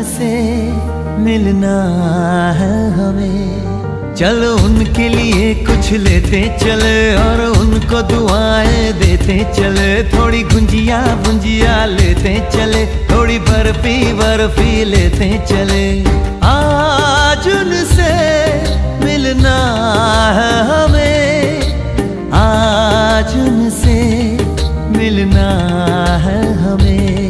उनसे मिलना है हमें। चलो उनके लिए कुछ लेते, चले और उनको दुआएँ देते, चले थोड़ी गुंजिया गुंजिया लेते, चले थोड़ी बर्फ़ी बर्फ़ी लेते, चले आज उनसे मिलना है हमें। आज उनसे मिलना है हमें।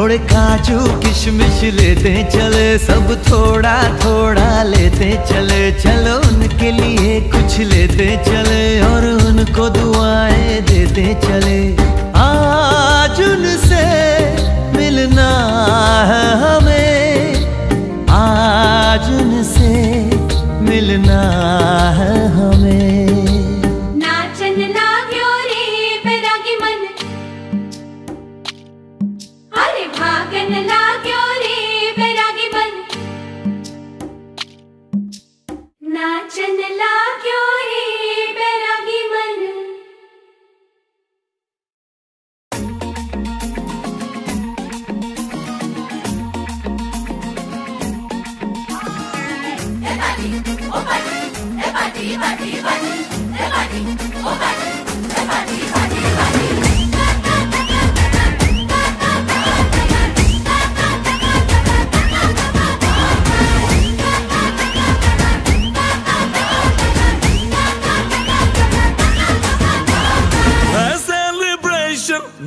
थोड़े काजू किशमिश लेते चले सब थोड़ा थोड़ा लेते चले, चलो उनके लिए कुछ लेते चले और उनको दुआएँ देते चले।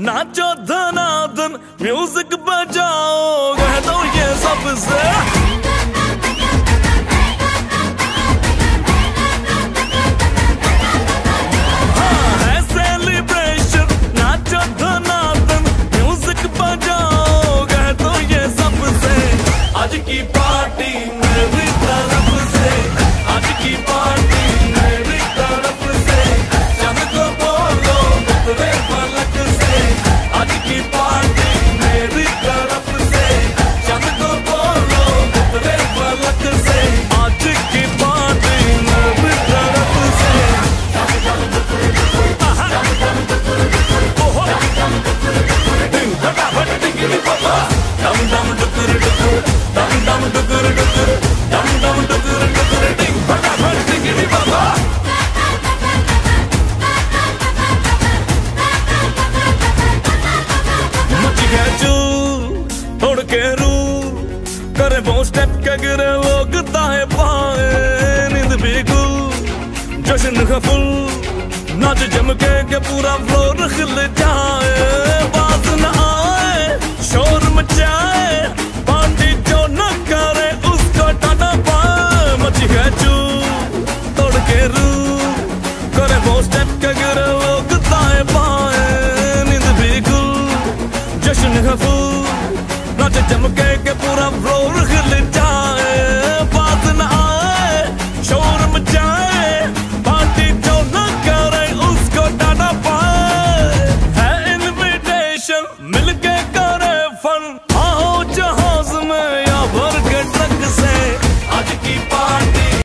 नाचो धनादन म्यूज़िक बजाओ कह दो ये सबसे। dum dukur dukur dum dum dukur dukur dum dum dukur dukur ding bada bad digiri baba मच गया चू तोड़ के रू करे बहुत स्टेप के गिरे लोग दाए पाए नींद भी गुल जश्न का फुल नाच जम के, के पूरा फ्लोर खिल जाए बात ना शोर मचाए।